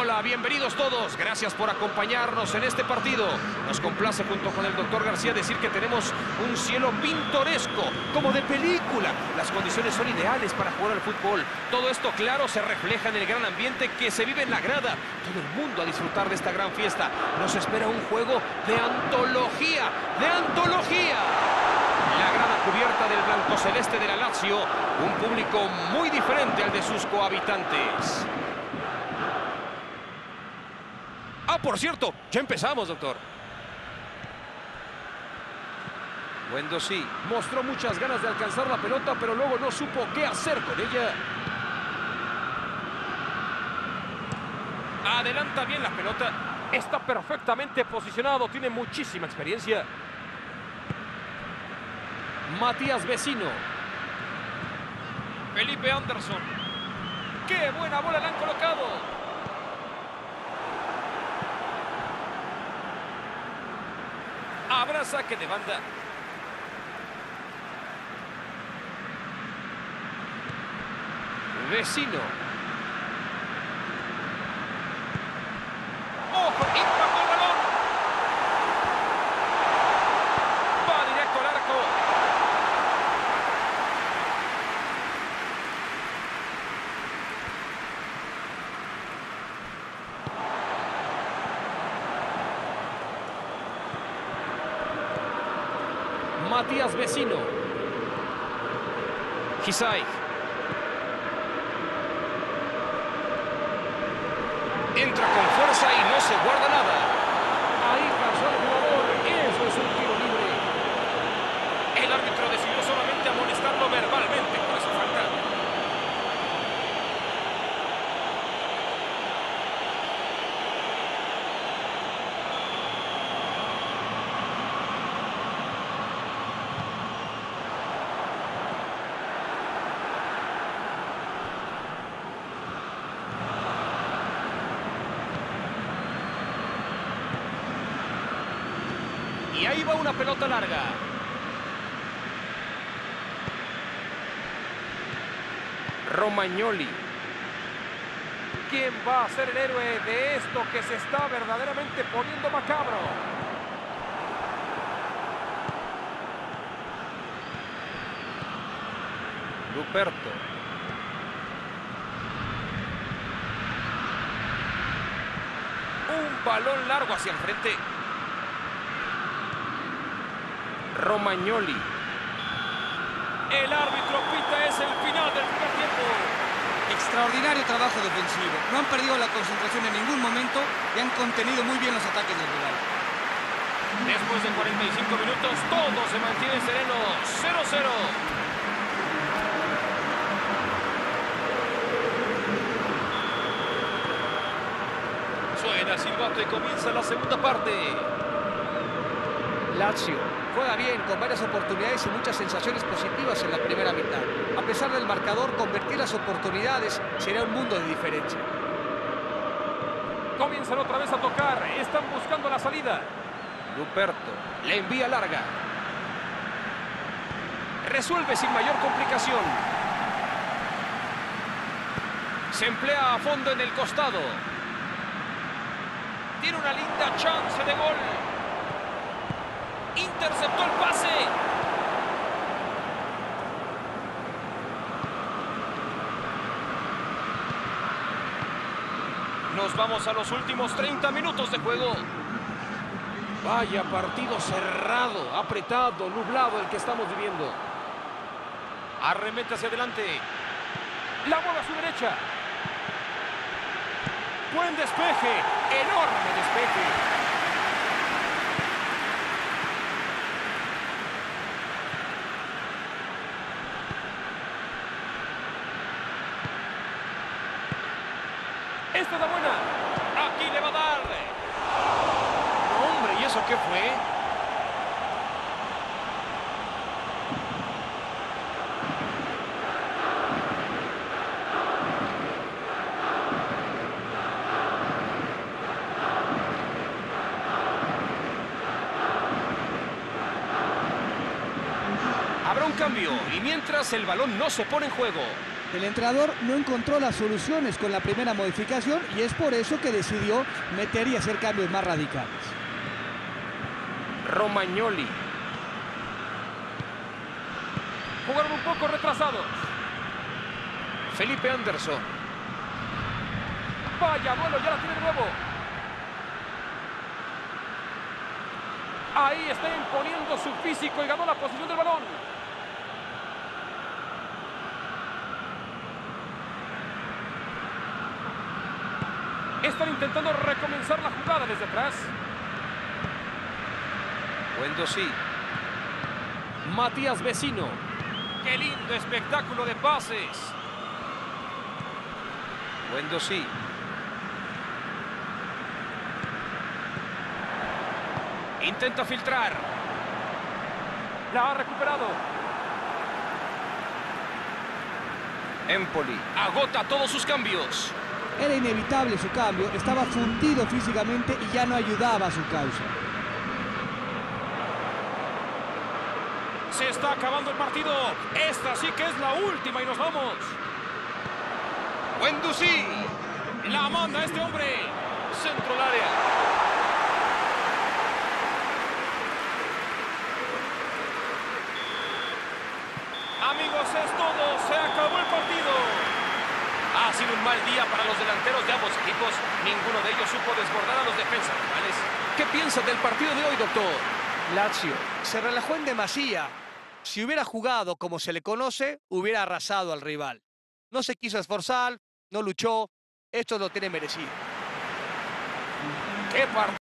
Hola, bienvenidos todos. Gracias por acompañarnos en este partido. Nos complace junto con el doctor García decir que tenemos un cielo pintoresco, como de película. Las condiciones son ideales para jugar al fútbol. Todo esto, claro, se refleja en el gran ambiente que se vive en la grada. Todo el mundo a disfrutar de esta gran fiesta. Nos espera un juego de antología, de antología. La grada cubierta del blanco celeste de la Lazio, un público muy diferente al de sus cohabitantes. Por cierto, ya empezamos, doctor. Wendo sí, mostró muchas ganas de alcanzar la pelota, pero luego no supo qué hacer con ella. Adelanta bien la pelota. Está perfectamente posicionado, tiene muchísima experiencia. Matías Vecino. Felipe Anderson. ¡Qué buena bola le han colocado! Habrá saque de banda. Vecino. ¡Ojo! ¡Impactó el balón! Va directo al arco. Matías Vecino. Gisay. Entra con fuerza y no se guarda nada. Ahí pasó el jugador. Eso es un tiro libre. El árbitro decidió solamente amonestarlo verbalmente por esa falta. Y ahí va una pelota larga. Romagnoli. ¿Quién va a ser el héroe de esto que se está verdaderamente poniendo macabro? Luperto. Un balón largo hacia el frente. Romagnoli. El árbitro pita es el final del primer tiempo. Extraordinario trabajo defensivo. No han perdido la concentración en ningún momento y han contenido muy bien los ataques del rival. Después de 45 minutos, todo se mantiene sereno. 0-0. Suena silbato y comienza la segunda parte. Lazio juega bien, con varias oportunidades y muchas sensaciones positivas en la primera mitad. A pesar del marcador, convertir las oportunidades será un mundo de diferencia. Comienzan otra vez a tocar. Están buscando la salida. Luperto le envía larga. Resuelve sin mayor complicación. Se emplea a fondo en el costado. Tiene una linda chance de gol. Interceptó el pase. Nos vamos a los últimos 30 minutos de juego. Vaya partido cerrado, apretado, nublado el que estamos viviendo. Arremete hacia adelante. La bola a su derecha. Buen despeje. Enorme despeje. Esta es la buena. Aquí le va a dar. Hombre, ¿y eso qué fue? Habrá un cambio y mientras el balón no se pone en juego. El entrenador no encontró las soluciones con la primera modificación y es por eso que decidió meter y hacer cambios más radicales. Romagnoli. Jugaron un poco retrasados. Felipe Anderson. Vaya, bueno, ya la tiene de nuevo. Ahí está imponiendo su físico y ganó la posición del balón. Están intentando recomenzar la jugada desde atrás. sí. Matías Vecino. ¡Qué lindo espectáculo de pases! sí. Intenta filtrar. La ha recuperado. Empoli agota todos sus cambios. Era inevitable su cambio, estaba fundido físicamente y ya no ayudaba a su causa. Se está acabando el partido. Esta sí que es la última y nos vamos. Wendusí. La manda este hombre. Centro al área. Amigos, es todo. Se el partido. Ha sido un mal día para los delanteros de ambos equipos. Ninguno de ellos supo desbordar a los defensas rivales. ¿Qué piensas del partido de hoy, doctor? Lazio se relajó en demasía. Si hubiera jugado como se le conoce, hubiera arrasado al rival. No se quiso esforzar, no luchó. Esto lo tiene merecido. ¡Qué partido!